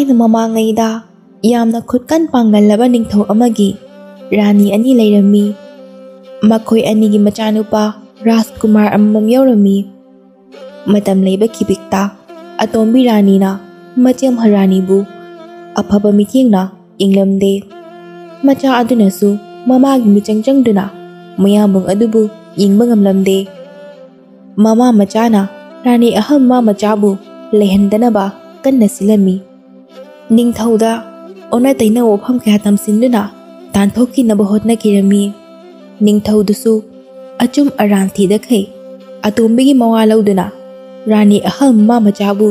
ꯊꯥꯏꯅ ꯃꯃꯥꯡꯉꯩꯗ ꯌꯥꯝꯅ ꯈꯨꯠꯀꯟ ꯄꯥꯡꯒꯜꯂꯕ ꯅꯤꯡꯊꯧ ꯑꯃꯒꯤ ꯔꯥꯅꯤ ꯑꯅꯤ ꯂꯩꯔꯝꯃꯤ ꯃꯈꯣꯏ ꯑꯅꯤꯒꯤ ꯃꯆꯥꯅꯨꯄꯥ ꯔꯥꯖꯀꯨꯃꯥꯔ ꯑꯃꯃꯝ ꯌꯥꯎꯔꯝꯃꯤ ꯃꯇꯝ ꯂꯩꯕ ꯈꯤꯕꯤꯛꯇ ꯑꯇꯣꯝꯕꯤ ꯔꯥꯅꯤꯅ ꯃꯆꯦꯝ ꯍꯔꯥꯅꯤꯕꯨ ꯑꯐꯕ ꯃꯤꯠꯌꯦꯡꯅ ꯌꯦꯡꯂꯝꯗꯦ ꯃꯆꯥ ꯑꯗꯨꯅꯁꯨ ꯃꯃꯥꯒꯤ ꯃꯤꯆꯪ ꯆꯪꯗꯨꯅ ꯃꯌꯥꯝꯕꯨꯡ ꯑꯗꯨꯕꯨ ꯌꯦꯡꯕ ꯉꯝꯂꯝꯗꯦ ꯃꯃꯥ ꯃꯆꯥꯅ ꯔꯥꯅꯤ ꯑꯍꯜ ꯃꯃꯥ ꯃꯆꯥꯕꯨ ꯂꯩꯍꯟꯗꯅꯕ ꯀꯟꯅ ꯁꯤꯜꯂꯝꯃꯤ ನಿಂಥೌದಾ ona taina opham kya tamsinlina tanthokki na bahotna kirami. Ningthaudusu achum aranthi da khai atombi gi mawalauduna rani ahal ma machabu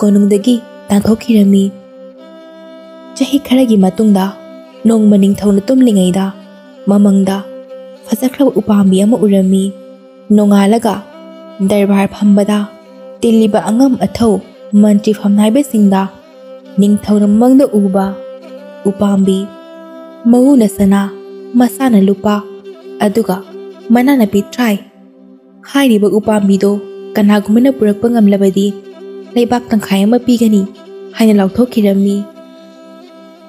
konungdagi tanthokirami chahi kharagi matungda nongma ningthauna tumlingaida mamangda fasakhra upambi ama urami. Nongalaga darbar phambada tiliba angam athau mantri sinh singda ನಿಂಥವನ ಮಂಗ್ದ ಊಬ ಉಪಾಂಬಿ ಮಗುನ ಸನ ಮಸಾನ ಲುಪ ಅದುಗ ಮನನ ಪಿಟ್ರಾಯ್ ಹಾರಿಬ ಉಪಾಂಬಿದೋ ಕನಾಗುಮನ ಪುರಕ್ಪ ngamಲಬದಿ ಲೈಬಾಕ್ ತಂಖಾಯ ಮ ಪಿಗನಿ ಹಾಯನ ಲಾಥೋಕಿರಮ್ಮಿ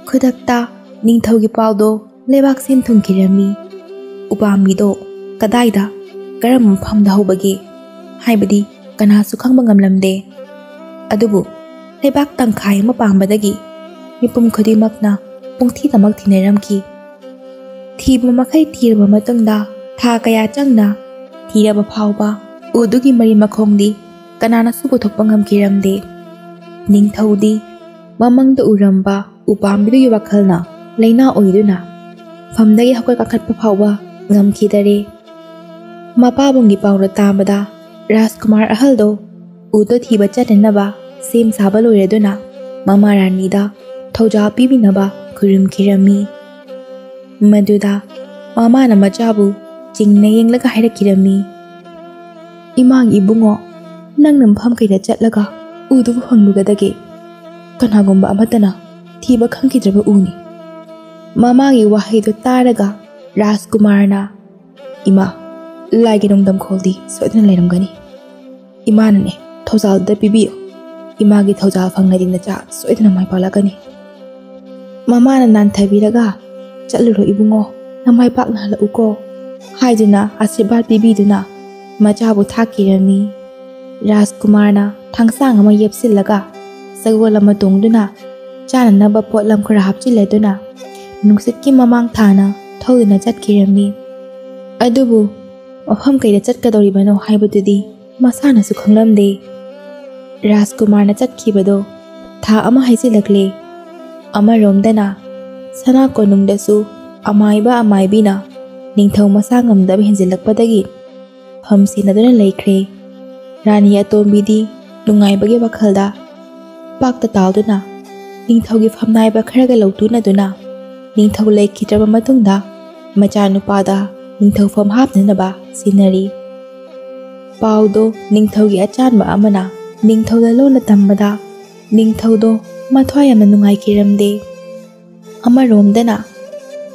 ಖುದಕ್ತಾ ನಿಂಥವಗಿ ಪಾವ್ದೋ ಲೈಬಾಕ್ ಸೆನ್ ಥುಂಕಿರಮ್ಮಿ ಉಪಾಂಬಿದೋ ಕದಾಯ್ದ ಕರಮ ಫಮ್ದ ಹೌಬಗೆ ಹಾಯ್ಬದಿ ಕನಾ ಸುಖಂಗ ngamಲಮ್ದೆ ಅದುಬು ꯂꯩꯕꯥꯛ ꯇꯪꯈꯥꯏ ꯑꯃ ꯄꯥꯝꯕꯗꯒꯤ ꯃꯤꯄꯨꯝ ꯈꯨꯗꯤꯡꯃꯛꯅ ꯄꯨꯡꯊꯤꯗꯃꯛ ꯊꯤꯅꯔꯝꯈꯤ ꯊꯤꯕ ꯃꯈꯩ ꯊꯤꯔꯕ ꯃꯇꯨꯡꯗ ꯊꯥ ꯀꯌꯥ ꯆꯪꯅ ꯊꯤꯔꯕ ꯐꯥꯎꯕ ꯎꯗꯨꯒꯤ ꯃꯔꯤ ꯃꯈꯣꯡꯗꯤ ꯀꯅꯥꯅꯁꯨ ꯄꯨꯊꯣꯛꯄ ꯉꯝꯈꯤꯔꯝꯗꯦ ꯅꯤꯡꯊꯧꯗꯤ ꯃꯃꯪꯗ ꯎꯔꯝꯕ ꯎꯄꯥꯝꯕꯤꯗꯨꯒꯤ ꯋꯥꯈꯜꯅ ꯂꯩꯅꯥ ꯑꯣꯏꯗꯨꯅ ꯐꯝꯗꯒꯤ ꯍꯧꯒꯠ ꯀꯥꯈꯠꯄ ꯐꯥꯎꯕ ꯉꯝꯈꯤꯗꯔꯦ ꯃꯄꯥꯕꯨꯡꯒꯤ ꯄꯥꯎꯅ ꯇꯥꯕꯗ ꯔꯥꯖꯀꯨꯃꯥꯔ ꯑꯍꯜꯗꯣ ꯎꯗꯣ ꯊꯤꯕ ꯆꯠꯅꯅꯕ စေမစားဘလိုရဲဒနာမမရနီဒာထောက်ကြပြီးပြီနဘာဂရုမ်ခိရမီမဒူဒာမမနမချဘူးဂျင်းနေရင်လကဟိုင်ရခိရမီအီမန်အီဘုငောနန်းနမ်ဖမ်ကိဒချက်လကဥဒူဟန်လူကဒကေကနာဂုံဘအမတနာทีบขังกิดรบอูนีมามากีว่าให้ตัวตาระกะราสกุมารนาอิมาไล่กันงดำโคลดีสวยนั่นเลยนงกันีอิมานั่นเองทศวรรษปีบีอ่ะ ಇಮಾಗಿ ಥೌಜಾ ಫಂಗ್ನದಿಂದ ಚಾ ಸೋಯ್ದನ ಮೈ ಪಾಲಗನಿ ಮಮಾನ ನಾನ್ ಥೈಬಿರಗ ಚಲ್ಲುರೋ ಇಬುಂಗೋ ನಮ್ಮೈ ಪಾಕ್ನ ಹಲವುಕೋ ಹಾಯ್ದನ ಆಶೀರ್ವಾದ ಬಿಬಿದನ ಮಚಾಬು ಥಾಕಿರನಿ ರಾಜ್ಕುಮಾರ್ನ ಥಾಂಗ್ಸಾಂಗ್ ಅಮ ಯೆಪ್ಸಿಲ್ಲಗ ಸಗವಲ ಮತೋಂಗ್ದುನಾ ಚಾನನಬ ಪೋಟ್ಲಂ ಖರ ಹಾಪ್ಚಿಲ್ಲದುನಾ ನುಂಗ್ಸಿಟ್ಕಿ ಮಮಾಂಗ್ ಥಾನ ಥೌದನ ಚಟ್ಕಿರನಿ ಅದುಬು ಮಫಂ ಕೈದ ಚಟ್ಕದೌರಿಬನೋ ಹಾಯ್ಬದುದಿ ಮಸಾನಸು ಖಂಗ್ಲಮ್ದೆ ꯔꯥꯖꯀꯨꯃꯥꯔꯅ ꯆꯠꯈꯤꯕꯗꯣ ꯊꯥ ꯑꯃ ꯍꯩꯖꯤꯜꯂꯛꯂꯦ ꯑꯃꯔꯣꯝꯗꯅ ꯁꯅꯥ ꯀꯣꯅꯨꯡꯗꯁꯨ ꯑꯃꯥꯏꯕ ꯑꯃꯥꯏꯕꯤꯅ ꯅꯤꯡꯊꯧ ꯃꯁꯥ ꯉꯝꯗꯕ ꯍꯦꯟꯖꯤꯜꯂꯛꯄꯗꯒꯤ ꯐꯝ ꯁꯤꯟꯅꯗꯨꯅ ꯂꯩꯈ꯭ꯔꯦ ꯔꯥꯅꯤ ꯑꯇꯣꯝꯕꯤꯗꯤ ꯅꯨꯡꯉꯥꯏꯕꯒꯤ ꯋꯥꯈꯜꯗ ꯄꯥꯛꯇ ꯇꯥꯎꯗꯨꯅ ꯅꯤꯡꯊꯧꯒꯤ ꯐꯝꯅꯥꯏꯕ ꯈꯔꯒ ꯂꯧꯇꯨꯅꯗꯨꯅ ꯅꯤꯡꯊꯧ ꯂꯩꯈꯤꯗ꯭ꯔꯕ ꯃꯇꯨꯡꯗ ꯃꯆꯥꯅꯨꯄꯥꯗ ꯅꯤꯡꯊꯧꯐꯝ ꯍꯥꯞꯅꯅꯕ ꯁꯤꯟꯅꯔꯤ ꯄꯥꯎꯗꯣ ꯅꯤꯡꯊꯧꯒꯤ ꯑꯆꯥꯟꯕ ꯑꯃꯅ ꯅꯤꯡꯊꯧꯗ ꯂꯣꯟꯅ ꯇꯝꯕꯗ ꯅꯤꯡꯊꯧꯗꯣ ꯃꯊ꯭ꯋꯥꯏ ꯌꯥꯝꯅ ꯅꯨꯡꯉꯥꯏꯈꯤꯔꯝꯗꯦ ꯑꯃꯔꯣꯝꯗꯅ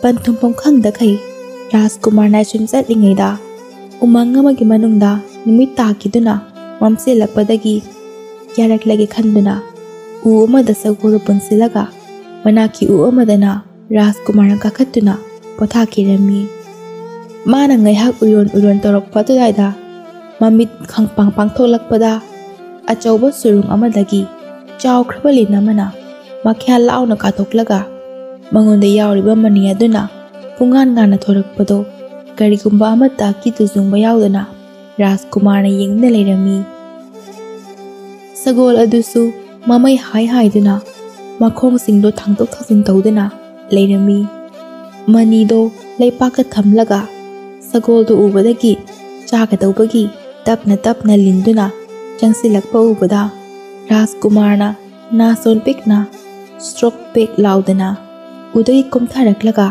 ꯄꯟꯊꯨꯡꯐꯝ ꯈꯪꯗꯈꯩ ꯔꯥꯖꯀꯨꯃꯥꯔꯅ ꯁꯨꯝ ꯆꯠꯂꯤꯉꯩꯗ ꯎꯃꯪ ꯑꯃꯒꯤ ꯃꯅꯨꯡꯗ ꯅꯨꯃꯤꯠ ꯇꯥꯈꯤꯗꯨꯅ ꯃꯝꯁꯤꯜꯂꯛꯄꯗꯒꯤ ꯌꯥꯔꯛꯂꯒꯦ ꯈꯟꯗꯨꯅ ꯎ ꯑꯃꯗ ꯁꯒꯣꯜ ꯄꯨꯟꯁꯤꯜꯂꯒ ꯃꯅꯥꯛꯀꯤ ꯎ ꯑꯃꯗꯅ ꯔꯥꯖꯀꯨꯃꯥꯔꯅ ꯀꯥꯈꯠꯇꯨꯅ ꯄꯣꯊꯥꯈꯤꯔꯝꯃꯤ ꯃꯥꯅ ꯉꯥꯏꯍꯥꯛ ꯎꯏꯔꯣꯟ ꯎꯏꯔꯣꯟ ꯇꯧꯔꯛꯄ ꯑꯗꯨꯋꯥꯏꯗ ꯃꯃꯤꯠ ꯈꯪꯄꯥꯡ ꯄꯥꯡꯊꯣꯛꯂꯛꯄꯗ अचौब सुरुंग अमदगी चावख्रब लिन अमना मख्या लाउन काथोक्लगा मंगोंदे यावरिब मनी अदुना पुंगान गाना थोरकपदो की तुजुंगबा यावदना राजकुमारने यंगने लेरमी सगोल अदुसु ममै हाय हायदुना मखोंग सिंगदो लेरमी मनीदो थमलगा सगोल दो उबदगी चागदौबगी तपन तपना लिंदुना changsi lakpa uguda Rajkumarna na sol pikna stroke pek laudena udai kumtharaklaga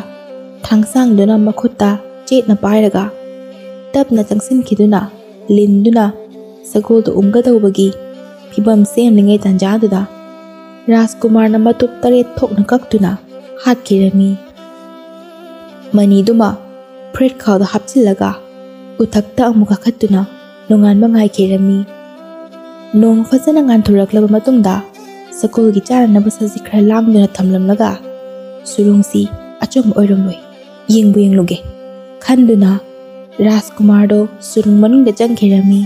thangsang duna makhutta, chetna pairaga, tapna changsin khiduna, linduna, sagodu umgadawbagi phibam semlinge tanjaduda Rajkumarna matup tare thokna kaktuna, hatkirami. Maniduma Fred khawda hapchilaga, uthakta amuka khattuna nonganma ngai kirami ꯅꯣꯡ ꯐꯖꯅ ꯉꯥꯟꯊꯣꯔꯛꯂꯕ ꯃꯇꯨꯡꯗ ꯁꯀꯨꯜꯒꯤ ꯆꯥꯅꯅꯕ ꯁꯖꯤꯛ ꯈꯔ ꯂꯥꯡꯗꯨꯅ ꯊꯝꯂꯝꯂꯒ ꯁꯨꯔꯨꯡꯁꯤ ꯑꯆꯨꯝꯕ ꯑꯣꯏꯔꯝꯂꯣꯏ ꯌꯦꯡꯕꯨ ꯌꯦꯡꯂꯨꯒꯦ ꯈꯟꯗꯨꯅ ꯔꯥꯖꯀꯨꯃꯥꯔꯗꯣ ꯁꯨꯔꯨꯡ ꯃꯅꯨꯡꯗ ꯆꯪꯈꯤꯔꯝꯃꯤ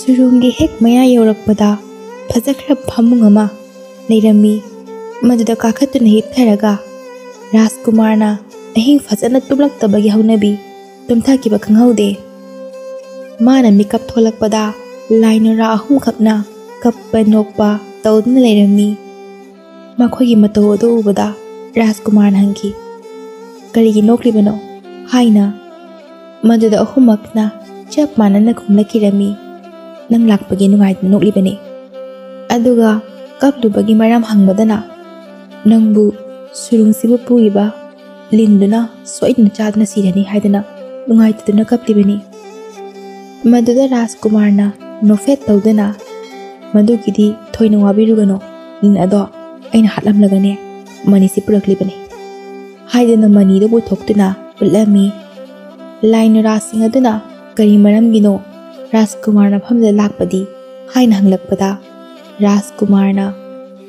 ꯁꯨꯔꯨꯡꯒꯤ ꯍꯦꯛ ꯃꯌꯥ ꯌꯧꯔꯛꯄꯗ ꯐꯖꯈ꯭ꯔꯕ ꯐꯃꯨꯡ ꯑꯃ ꯂꯩꯔꯝꯃꯤ ꯃꯗꯨꯗ ꯀꯥꯈꯠꯇꯨꯅ ꯍꯤꯞꯊꯔꯒ ꯔꯥꯖꯀꯨꯃꯥꯔꯅ ꯑꯍꯤꯡ ꯐꯖꯅ ꯇꯨꯝꯂꯛꯇꯕꯒꯤ ꯍꯧꯅꯕꯤ ꯇꯨꯝꯊꯈꯤꯕ ꯈꯪꯍꯧꯗꯦ ꯃꯥꯅ ꯃꯤꯀꯞ ꯊꯣꯛꯂꯛꯄꯗ ꯂꯥꯏ ꯅꯨꯔꯥ ꯑꯍꯨꯝꯈꯛꯅ ꯀꯞꯄ ꯅꯣꯛꯄ ꯇꯧꯗꯨꯅ ꯂꯩꯔꯝꯃꯤ ꯃꯈꯣꯏꯒꯤ ꯃꯇꯧ ꯑꯗꯨ ꯎꯕꯗ ꯔꯥꯖꯀꯨꯃꯥꯔꯅ ꯍꯪꯈꯤ ꯀꯔꯤꯒꯤ ꯅꯣꯛꯂꯤꯕꯅꯣ ꯍꯥꯏꯅ ꯃꯗꯨꯗ ꯑꯍꯨꯝꯃꯛꯅ ꯆꯞ ꯃꯥꯟꯅꯅ ꯈꯨꯝꯂꯛꯈꯤꯔꯝꯃꯤ ꯅꯪ ꯂꯥꯛꯄꯒꯤ ꯅꯨꯡꯉꯥꯏꯗꯅ ꯅꯣꯛꯂꯤꯕꯅꯤ ꯑꯗꯨꯒ ꯀꯞꯂꯨꯕꯒꯤ ꯃꯔꯝ ꯍꯪꯕꯗꯅ ꯅꯪꯕꯨ ꯁꯨꯔꯨꯡꯁꯤꯕꯨ ꯄꯨꯔꯤꯕ ꯂꯤꯟꯗꯨꯅ ꯁꯣꯏꯗꯅ ꯆꯥꯗꯨꯅ ꯁꯤꯔꯅꯤ ꯍꯥꯏꯗꯅ ꯅꯨꯡꯉꯥꯏꯇꯗꯨꯅ ꯀꯞꯂꯤꯕꯅꯤ ꯃꯗꯨꯗ ꯔꯥꯖꯀꯨꯃꯥꯔꯅ ꯅꯣꯐꯦꯠ ꯇꯧꯗꯨꯅ ꯃꯗꯨꯒꯤꯗꯤ ꯊꯣꯏꯅ ꯋꯥꯕꯤꯔꯨꯒꯅꯣ ꯂꯤꯟ ꯑꯗꯣ ꯑꯩꯅ ꯍꯥꯠꯂꯝꯂꯒꯅꯦ ꯃꯅꯤꯁꯤ ꯄꯨꯔꯛꯂꯤꯕꯅꯤ ꯍꯥꯏꯗꯨꯅ ꯃꯅꯤꯗꯨ ꯄꯨꯊꯣꯛꯇꯨꯅ ꯎꯠꯂꯝꯃꯤ ꯂꯥꯏ ꯅꯨꯔꯥꯁꯤꯡ ꯑꯗꯨꯅ ꯀꯔꯤ ꯃꯔꯝꯒꯤꯅꯣ ꯔꯥꯖꯀꯨꯃꯥꯔꯅ ꯃꯐꯝꯗ ꯂꯥꯛꯄꯗꯤ ꯍꯥꯏꯅ ꯍꯪꯂꯛꯄꯗ ꯔꯥꯖꯀꯨꯃꯥꯔꯅ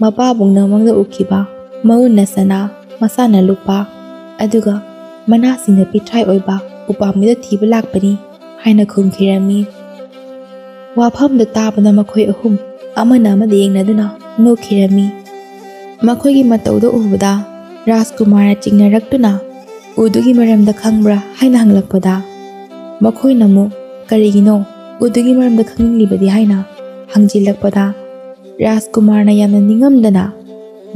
ꯃꯄꯥꯕꯨꯡꯅ ꯃꯪꯗ ꯎꯈꯤꯕ ꯃꯎꯟꯅ ꯁꯅꯥ ꯃꯁꯥꯅ ꯂꯨꯄꯥ ꯑꯗꯨꯒ ꯃꯅꯥꯁꯤꯡꯅ ꯄꯤꯊ꯭ꯔꯥꯏ ꯑꯣꯏꯕ ꯎꯄꯥꯝꯕꯤꯗ ꯊꯤꯕ ꯂꯥꯛꯄꯅꯤ ꯍꯥꯏꯅ ꯈꯨꯝꯈꯤꯔꯝꯃꯤ ꯋꯥꯐꯝꯗꯨ ꯇꯥꯕꯗ ꯃꯈꯣꯏ ꯑꯍꯨꯝ ꯑꯃꯅ ꯑꯃꯗ ꯌꯦꯡꯅꯗꯨꯅ ꯅꯣꯛꯈꯤꯔꯝꯃꯤ ꯃꯈꯣꯏꯒꯤ ꯃꯇꯧꯗꯨ ꯎꯕꯗ ꯔꯥꯖꯀꯨꯃꯥꯔꯅ ꯆꯤꯡꯅꯔꯛꯇꯨꯅ ꯎꯗꯨꯒꯤ ꯃꯔꯝꯗ ꯈꯪꯕ꯭ꯔꯥ ꯍꯥꯏꯅ ꯍꯪꯂꯛꯄꯗ ꯃꯈꯣꯏꯅ ꯑꯃꯨꯛ ꯀꯔꯤꯒꯤꯅꯣ ꯎꯗꯨꯒꯤ ꯃꯔꯝꯗ ꯈꯪꯅꯤꯡꯂꯤꯕꯗꯤ ꯍꯥꯏꯅ ꯍꯪꯖꯤꯜꯂꯛꯄꯗ ꯔꯥꯖꯀꯨꯃꯥꯔꯅ ꯌꯥꯝꯅ ꯅꯤꯡꯉꯝꯗꯅ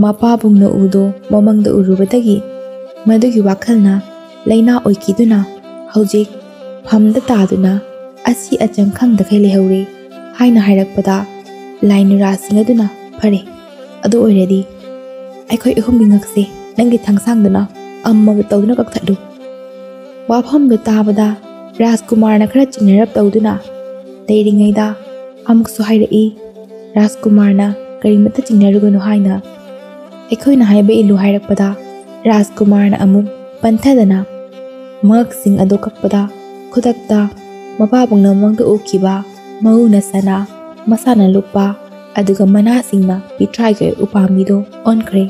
ꯃꯄꯥꯕꯨꯡꯅ ꯎꯗꯣ ꯃꯃꯪꯗ ꯎꯔꯨꯕꯗꯒꯤ ꯃꯗꯨꯒꯤ ꯋꯥꯈꯜꯅ ꯂꯩꯅꯥ ꯑꯣꯏꯈꯤꯗꯨꯅ ꯍꯧꯖꯤꯛ ꯐꯝꯗ ꯇꯥꯗꯨꯅ ꯑꯁꯤ ꯑꯆꯪ ꯈꯪꯗꯈꯩ ꯂꯩꯍꯧꯔꯦ ꯍꯥꯏꯅ ꯍꯥꯏꯔꯛꯄꯗ ꯂꯥꯏ ꯅꯨꯔꯥꯁꯤꯡ ꯑꯗꯨꯅ ꯐꯔꯦ ꯑꯗꯨ ꯑꯣꯏꯔꯗꯤ ꯑꯩꯈꯣꯏ ꯑꯍꯨꯝꯒꯤ ꯉꯛꯁꯦ ꯅꯪꯒꯤ ꯊꯥꯡꯁꯥꯡꯗꯨꯅ ꯑꯃꯃꯝ ꯇꯧꯗꯨꯅ ꯀꯛꯊꯠꯂꯨ ꯋꯥꯐꯝꯗꯨ ꯇꯥꯕꯗ ꯔꯥꯖꯀꯨꯃꯥꯔꯅ ꯈꯔ ꯆꯤꯡꯅꯔꯞ ꯇꯧꯗꯨꯅ ꯂꯩꯔꯤꯉꯩꯗ ꯑꯃꯨꯛꯁꯨ ꯍꯥꯏꯔꯛꯏ ꯔꯥꯖꯀꯨꯃꯥꯔꯅ ꯀꯔꯤꯃꯠꯇ ꯆꯤꯡꯅꯔꯨꯒꯅꯨ ꯍꯥꯏꯅ ꯑꯩꯈꯣꯏꯅ ꯍꯥꯏꯕ ꯏꯜꯂꯨ ꯍꯥꯏꯔꯛꯄꯗ ꯔꯥꯖꯀꯨꯃꯥꯔꯅ ꯑꯃꯨꯛ ꯄꯟꯊꯗꯅ ꯃꯉꯛꯁꯤꯡ ꯑꯗꯨ ꯀꯛꯄꯗ ꯈꯨꯗꯛꯇ ꯃꯄꯥꯕꯨꯡꯅ ꯃꯪꯗ ꯎꯈꯤꯕ ꯃꯎꯅ ꯁꯅꯥ ꯃꯁꯥꯅ ꯂꯨꯄꯥ ꯑꯗꯨꯒ ꯃꯅꯥꯁꯤꯡꯅ ꯄꯤꯊ꯭ꯔꯥꯏꯒꯤ ꯎꯄꯥꯝꯕꯤꯗꯣ ꯑꯣꯟꯈ꯭ꯔꯦ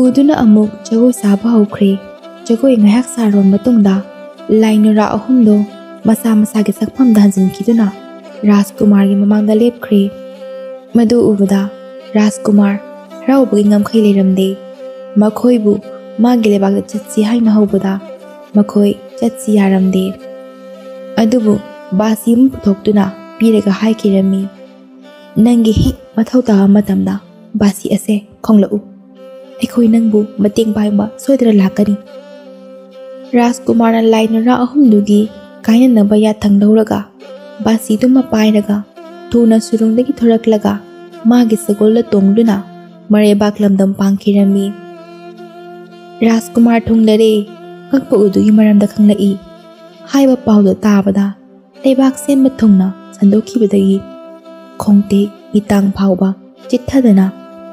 ꯎꯗꯨꯅ ꯑꯃꯨꯛ ꯖꯒꯣꯏ ꯁꯥꯕ ꯍꯧꯈ꯭ꯔꯦ ꯖꯒꯣꯏ ꯉꯥꯏꯍꯥꯛ ꯁꯥꯔꯕ ꯃꯇꯨꯡꯗ ꯂꯥꯏ ꯅꯨꯔꯥ ꯑꯍꯨꯝꯗꯣ ꯃꯁꯥ ꯃꯁꯥꯒꯤ ꯁꯛꯐꯝꯗ ꯍꯟꯖꯤꯟꯈꯤꯗꯨꯅ ꯔꯥꯖꯀꯨꯃꯥꯔꯒꯤ ꯃꯃꯥꯡꯗ ꯂꯦꯞꯈ꯭ꯔꯦ ꯃꯗꯨ ꯎꯕꯗ ꯔꯥꯖꯀꯨꯃꯥꯔ ꯍꯔꯥꯎꯕꯒꯤ ꯉꯝꯈꯩ ꯂꯩꯔꯝꯗꯦ ꯃꯈꯣꯏꯕꯨ ꯃꯥꯒꯤ ꯂꯩꯕꯥꯛꯇ ꯆꯠꯁꯤ ꯍꯥꯏꯅ ꯍꯧꯕꯗ ꯃꯈꯣꯏ ꯆꯠꯁꯤ ꯌꯥꯔꯝꯗꯦ ꯑꯗꯨꯕꯨ ꯕꯥꯁꯤ ꯑꯃ ꯄꯨꯊꯣꯛꯇꯨꯅ ꯄꯤꯔꯒ ꯍꯥꯏꯈꯤꯔꯝꯃꯤ ꯅꯪꯒꯤ ꯍꯦꯛ ꯃꯊꯧ ꯇꯥꯕ ꯃꯇꯝꯗ ꯕꯥꯁꯤ ꯑꯁꯦ ꯈꯣꯡꯂꯛꯎ ꯑꯩꯈꯣꯏ ꯅꯪꯕꯨ ꯃꯇꯦꯡ ꯄꯥꯡꯕ ꯁꯣꯏꯗꯅ ꯂꯥꯛꯀꯅꯤ ꯔꯥꯖꯀꯨꯃꯥꯔꯅ ꯂꯥꯏ ꯅꯨꯔꯥ ꯑꯍꯨꯝꯗꯨꯒꯤ ꯀꯥꯏꯅꯅꯕ ꯌꯥꯊꯪ ꯂꯧꯔꯒ ꯕꯥꯁꯤꯗꯨꯃ ꯄꯥꯏꯔꯒ ꯊꯨꯅ ꯁꯨꯔꯨꯡꯗꯒꯤ ꯊꯣꯔꯛꯂꯒ ꯃꯥꯒꯤ ꯁꯒꯣꯜꯗ ꯇꯣꯡꯗꯨꯅ ꯃꯔꯩꯕꯥꯛ ꯂꯝꯗꯝ ꯄꯥꯡꯈꯤꯔꯝꯃꯤ ꯔꯥꯖꯀꯨꯃꯥꯔ ꯊꯨꯡꯂꯔꯦ ꯉꯛꯄ ꯎꯗꯨꯒꯤ ꯃꯔꯝꯗ ꯈꯪꯂꯛꯏ ꯍꯥꯏꯕ ꯄꯥꯎꯗꯣ ꯇꯥꯕꯗ ꯂꯩꯕꯥꯛ ꯁꯦꯝꯕ ꯊꯨꯡꯅ ꯁꯟꯗꯣꯛꯈꯤꯕꯗꯒꯤ ꯈꯣꯡꯇꯦꯛ ꯃꯤꯇꯥꯡ ꯐꯥꯎꯕ ꯆꯤꯠꯊꯗꯅ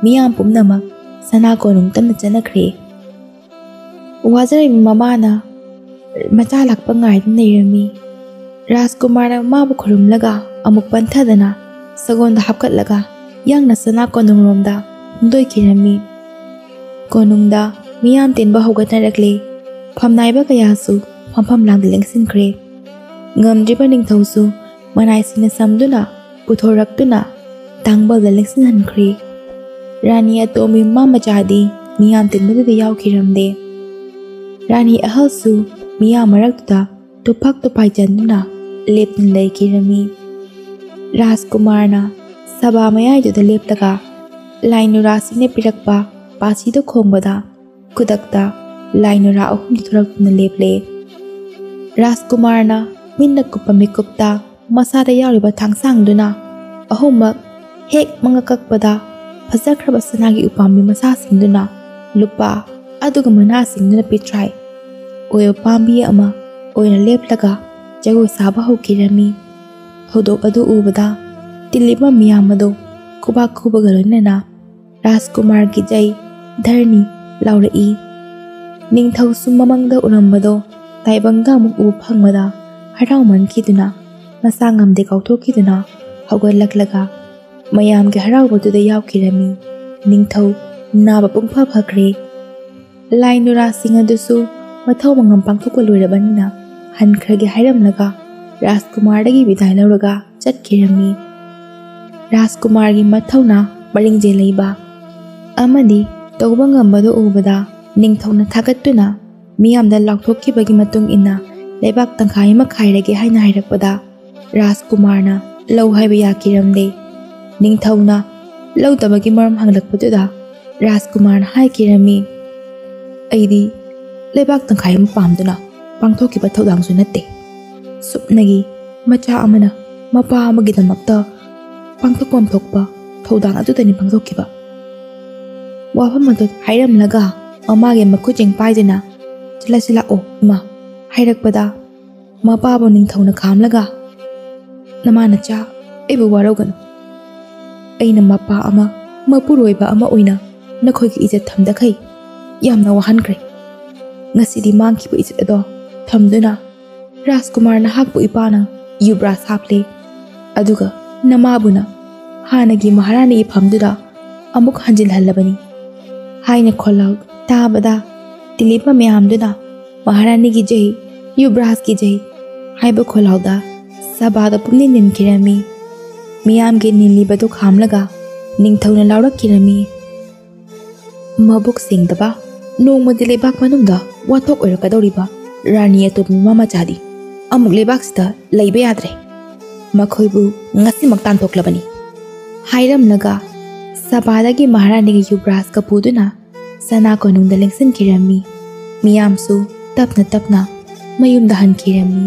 ꯃꯤꯌꯥꯝ ꯄꯨꯝꯅꯃꯛ ꯁꯅꯥ ꯀꯣꯅꯨꯡ ꯇꯝꯅ ꯆꯠꯅꯈ꯭ꯔꯦ ꯋꯥꯖꯔꯤꯕ ꯃꯃꯥꯅ ꯃꯆꯥ ꯂꯥꯛꯄ ꯉꯥꯏꯗꯨꯅ ꯂꯩꯔꯝꯃꯤ ꯔꯥꯖꯀꯨꯃꯥꯔꯅ ꯃꯥꯕꯨ ꯈꯨꯔꯨꯝꯂꯒ ꯑꯃꯨꯛ ꯄꯟꯊꯗꯅ ꯁꯒꯣꯜꯗ ꯍꯥꯞꯀꯠꯂꯒ ꯌꯥꯡꯅ ꯁꯅꯥ ꯀꯣꯅꯨꯡꯔꯣꯝꯗ ꯍꯣꯡꯗꯣꯏꯈꯤꯔꯝꯃꯤ ꯀꯣꯅꯨꯡꯗ ꯃꯤꯌꯥꯝ ꯇꯤꯟꯕ ꯍꯧꯒꯠꯅꯔꯛꯂꯦ ꯐꯝꯅꯥꯏꯕ ꯀꯌꯥꯁꯨ ꯐꯝꯐꯝ ꯂꯥꯡꯗ ꯂꯦꯡꯁꯤꯟꯈ꯭ꯔꯦ ꯉꯝꯗ꯭ꯔꯤꯕ ꯅꯤꯡꯊꯧꯁꯨ ꯃꯅꯥꯏꯁꯤꯡꯅ ꯁꯝꯗꯨꯅ ꯄꯨꯊꯣꯔꯛꯇꯨꯅ ꯇꯥꯡꯕꯜꯗ ꯂꯦꯡꯁꯤꯟꯍꯟꯈ꯭ꯔꯦ ꯔꯥꯅꯤ ꯑꯇꯣꯝꯕꯤ ꯃꯃꯥ ꯃꯆꯥꯗꯤ ꯃꯤꯌꯥꯝ ꯇꯤꯟꯕꯗꯨꯗ ꯌꯥꯎꯈꯤꯔꯝꯗꯦ ꯔꯥꯅꯤ ꯑꯍꯜꯁꯨ ꯃꯤꯌꯥꯝ ꯃꯔꯛꯇꯨꯗ ꯇꯨꯐꯛ ꯇꯨꯐꯥꯏ ꯆꯟꯗꯨꯅ ꯂꯦꯞꯇꯨꯅ ꯂꯩꯈꯤꯔꯝꯃꯤ ꯔꯥꯖꯀꯨꯃꯥꯔꯅ ꯁꯚꯥ ꯃꯌꯥꯏꯗꯨꯗ ꯂꯦꯞꯂꯒ ꯂꯥꯏ ꯅꯨꯔꯥꯁꯤꯡꯅ ꯄꯤꯔꯛꯄ ꯄꯥꯁꯤꯗꯨ ꯈꯣꯡꯕꯗ ꯈꯨꯗꯛꯇ ꯂꯥꯏ ꯅꯨꯔꯥ ꯑꯍꯨꯝꯗꯨ ꯊꯣꯔꯛꯇꯨꯅ ꯂꯦꯞꯂꯦ ꯔꯥꯖꯀꯨꯃꯥꯔꯅ ꯃꯤꯠꯅ ꯀꯨꯞꯄ ꯃꯤꯀꯨꯞꯇ ꯃꯁꯥꯗ ꯌꯥꯎꯔꯤꯕ ꯊꯥꯡꯁꯥꯡꯗꯨꯅ ꯑꯍꯨꯝꯃꯛ ꯍꯦꯛ ꯃꯉꯛ ꯀꯛꯄꯗ ꯐꯖꯈ꯭ꯔꯕ ꯁꯅꯥꯒꯤ ꯎꯄꯥꯝꯕꯤ ꯃꯁꯥꯁꯤꯡꯗꯨꯅ ꯂꯨꯄꯥ ꯑꯗꯨꯒ ꯃꯅꯥꯁꯤꯡꯗꯨꯅ ꯄꯤꯊ꯭ꯔꯥꯏ ꯑꯣꯏꯕ ꯄꯥꯝꯕꯤ ꯑꯃ ꯑꯣꯏꯅ ꯂꯦꯞꯂꯒ ꯖꯒꯣꯏ ꯁꯥꯕ ꯍꯧꯈꯤꯔꯝꯃꯤ ꯊꯧꯗꯣꯛ ꯑꯗꯨ ꯎꯕꯗ ꯇꯤꯜꯂꯤꯕ ꯃꯤꯌꯥꯝ ꯑꯗꯨ ꯈꯨꯕꯥꯛ ꯈꯨꯕꯒ ꯂꯣꯏꯅꯅ ꯔꯥꯖꯀꯨꯃꯥꯔꯒꯤ ꯖꯩ ꯙꯔꯅꯤ ꯂꯥꯎꯔꯛꯏ ꯅꯤꯡꯊꯧꯁꯨ ꯃꯃꯪꯗ ꯎꯔꯝꯕꯗꯣ ꯇꯥꯏꯕꯪꯗ ꯑꯃꯨꯛ ꯎꯕ ꯐꯪꯕꯗ ꯍꯔꯥꯎꯃꯟꯈꯤꯗꯨꯅ ꯃꯁꯥ ꯉꯝꯗꯦ ꯀꯥꯎꯊꯣꯛꯈꯤꯗꯨꯅ ꯍꯧꯒꯠꯂꯛꯂꯒ ꯃꯌꯥꯝꯒꯤ ꯍꯔꯥꯎꯕꯗꯨꯗ ꯌꯥꯎꯈꯤꯔꯝꯃꯤ ꯅꯤꯡꯊꯧ ꯅꯥꯕ ꯄꯨꯡꯐ ꯐꯈ꯭ꯔꯦ ꯂꯥꯏ ꯅꯨꯔꯥꯁꯤꯡ ꯑꯗꯨꯁꯨ ꯃꯊꯧ ꯃꯉꯝ ꯄꯥꯡꯊꯣꯛꯄ ꯂꯣꯏꯔꯕꯅꯤꯅ ꯍꯟꯈ꯭ꯔꯒꯦ ꯍꯥꯏꯔꯝꯂꯒ ꯔꯥꯖꯀꯨꯃꯥꯔꯗꯒꯤ ꯕꯤꯗꯥꯏ ꯂꯧꯔꯒ ꯆꯠꯈꯤꯔꯝꯃꯤ ꯔꯥꯖꯀꯨꯃꯥꯔꯒꯤ ꯃꯊꯧꯅ ꯄꯔꯤꯡꯖꯦꯜ ꯂꯩꯕ ꯑꯃꯗꯤ ꯇꯧꯕ ꯉꯝꯕꯗꯨ ꯎꯕꯗ ꯅꯤꯡꯊꯧꯅ ꯊꯥꯒꯠꯇꯨꯅ ꯃꯤꯌꯥꯝꯗ ꯂꯥꯎꯊꯣꯛꯈꯤꯕꯒꯤ ꯃꯇꯨꯡ ꯏꯟꯅ ꯂꯩꯕꯥꯛ ꯇꯪꯈꯥꯏ ꯑꯃ ꯈꯥꯏꯔꯒꯦ ꯍꯥꯏꯅ ꯍꯥꯏꯔꯛꯄꯗ ꯔꯥꯖꯀꯨꯃꯥꯔꯅ ꯂꯧ ꯍꯥꯏꯕ ꯌꯥꯈꯤꯔꯝꯗꯦ ꯅꯤꯡꯊꯧꯅ ꯂꯧꯗꯕꯒꯤ ꯃꯔꯝ ꯍꯪꯂꯛꯄꯗꯨꯗ ꯔꯥꯖꯀꯨꯃꯥꯔꯅ ꯍꯥꯏꯈꯤꯔꯝꯃꯤ ꯑꯩꯗꯤ ꯂꯩꯕꯥꯛ ꯇꯪꯈꯥꯏ ꯑꯃ ꯄꯥꯝꯗꯨꯅ ꯄꯥꯡꯊꯣꯛꯈꯤꯕ ꯊꯧꯗꯥꯡꯁꯨ ꯅꯠꯇꯦ ꯁꯨꯞꯅꯒꯤ ꯃꯆꯥ ꯑꯃꯅ ꯃꯄꯥ ꯑꯃꯒꯤꯗꯃꯛꯇ ꯄꯥꯡꯊꯣꯛꯐꯝ ꯊꯣꯛꯄ ꯊꯧꯗꯥꯡ ꯑꯗꯨꯗꯅꯤ ꯄꯥꯡꯊꯣꯛꯈꯤꯕ ꯋꯥꯐꯝ ꯑꯗꯨ ꯍꯥꯏꯔꯝꯂꯒ ꯃꯃꯥꯒꯤ ꯃꯈꯨꯠꯁꯤꯡ ꯄꯥꯏꯗꯨꯅ ꯆꯠꯂꯁꯤ ꯂꯥꯛꯑꯣ ꯏꯃꯥ ꯍꯥꯏꯔꯛꯄꯗ ꯃꯄꯥꯕꯨ ꯅꯤꯡꯊꯧꯅ ꯈꯥꯝꯂꯒ ꯅꯃꯥ ꯅꯆꯥ ꯑꯩꯕꯨ ꯋꯥꯔꯧꯒꯅꯨ ꯑꯩꯅ ꯃꯄꯥ ꯑꯃ ꯃꯄꯨꯔꯣꯏꯕ ꯑꯃ ꯑꯣꯏꯅ ꯅꯈꯣꯏꯒꯤ ꯏꯖꯠ ꯊꯝꯗꯈꯩ ꯌꯥꯝꯅ ꯋꯥꯍꯟꯈ꯭ꯔꯦ ꯉꯁꯤꯗꯤ ꯃꯥꯡꯈꯤꯕ ꯏꯖꯠ ꯑꯗꯣ ꯊꯝꯗꯨꯅ ꯔꯥꯖꯀꯨꯃꯥꯔ ꯅꯍꯥꯛꯄꯨ ꯏꯄꯥꯅ ꯌꯨꯕ꯭ꯔꯥꯖ ꯍꯥꯞꯂꯦ ꯑꯗꯨꯒ ꯅꯃꯥꯕꯨꯅ ꯍꯥꯟꯅꯒꯤ ꯃꯍꯥꯔꯥꯅꯤꯒꯤ ꯐꯝꯗꯨꯗ ꯑꯃꯨꯛ ꯍꯟꯖꯤꯜꯍꯜꯂꯕꯅꯤ ꯍꯥꯏꯅ ꯈꯣꯜꯂꯥꯎ ꯇꯥꯕꯗ ꯇꯤꯜꯂꯤꯕ ꯃꯌꯥꯝꯗꯨꯅ ꯃꯍꯥꯔꯥꯅꯤꯒꯤ ꯖꯩ ꯌꯨꯕ꯭ꯔꯥꯖꯀꯤ ꯖꯩ ꯍꯥꯏꯕ ꯈꯣꯜꯂꯥꯎꯗ ꯁꯚꯥꯗ ꯄꯨꯛꯅꯤꯡ ꯅꯤꯟꯈꯤꯔꯝꯃꯤ ꯃꯤꯌꯥꯝꯒꯤ ꯅꯤꯜꯂꯤꯕꯗꯨ ꯈꯥꯝꯂꯒ ꯅꯤꯡꯊꯧꯅ ꯂꯥꯎꯔꯛꯈꯤꯔꯝꯃꯤ ꯃꯕꯨꯛ ꯁꯦꯡꯗꯕ ꯅꯣꯡꯃꯗꯤ ꯂꯩꯕꯥꯛ ꯃꯅꯨꯡꯗ ꯋꯥꯊꯣꯛ ꯑꯣꯏꯔꯛꯀꯗꯧꯔꯤꯕ ꯔꯥꯅꯤ ꯑꯇꯣꯝꯕꯤ ꯃꯃꯥ ꯃꯆꯥꯗꯤ ꯑꯃꯨꯛ ꯂꯩꯕꯥꯛꯁꯤꯗ ꯂꯩꯕ ꯌꯥꯗ꯭ꯔꯦ ꯃꯈꯣꯏꯕꯨ ꯉꯁꯤꯃꯛ ꯇꯥꯟꯊꯣꯛꯂꯕꯅꯤ ꯍꯥꯏꯔꯝꯂꯒ ꯁꯚꯥꯗꯒꯤ ꯃꯍꯥꯔꯥꯅꯤꯒꯤ ꯌꯨꯕ꯭ꯔꯥꯖꯀ ꯄꯨꯗꯨꯅ ꯁꯅꯥ ꯀꯣꯅꯨꯡꯗ ꯂꯦꯡꯁꯤꯟꯈꯤꯔꯝꯃꯤ ꯃꯤꯌꯥꯝꯁꯨ ꯇꯞꯅ ꯇꯞꯅ ꯃꯌꯨꯝꯗ ꯍꯟꯈꯤꯔꯝꯃꯤ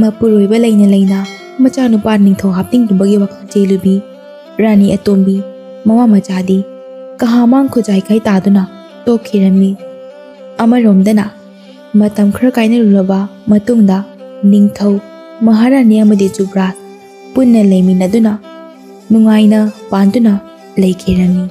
ꯃꯄꯨꯔꯣꯏꯕ ꯂꯩꯅ ꯂꯩꯅ ꯃꯆꯥꯅꯨꯄꯥ ꯅꯤꯡꯊꯧ ꯍꯥꯞꯅꯤꯡꯂꯨꯕꯒꯤ ꯋꯥꯈꯜ ꯆꯦꯜꯂꯨꯕꯤ ꯔꯥꯅꯤ ꯑꯇꯣꯝꯕꯤ ꯃꯃꯥ ꯃꯆꯥꯗꯤ ꯀꯍꯥꯃꯥꯡ ꯈꯨꯖꯥꯏꯈꯩ ꯇꯥꯗꯨꯅ ꯇꯣꯛꯈꯤꯔꯝꯃꯤ ꯑꯃꯔꯣꯝꯗꯅ ꯃꯇꯝ ꯈꯔ ꯀꯥꯏꯅꯔꯨꯔꯕ ꯃꯇꯨꯡꯗ ꯅꯤꯡꯊꯧ ꯃꯍꯥꯔꯥꯅꯤ ꯑꯃꯗꯤ ꯖꯨꯕ꯭ꯔꯥꯖ ꯄꯨꯟꯅ ꯂꯩꯃꯤꯟꯅꯗꯨꯅ ꯅꯨꯡꯉꯥꯏꯅ ꯄꯥꯟꯗꯨꯅ ꯂꯩꯈꯤꯔꯝꯃꯤ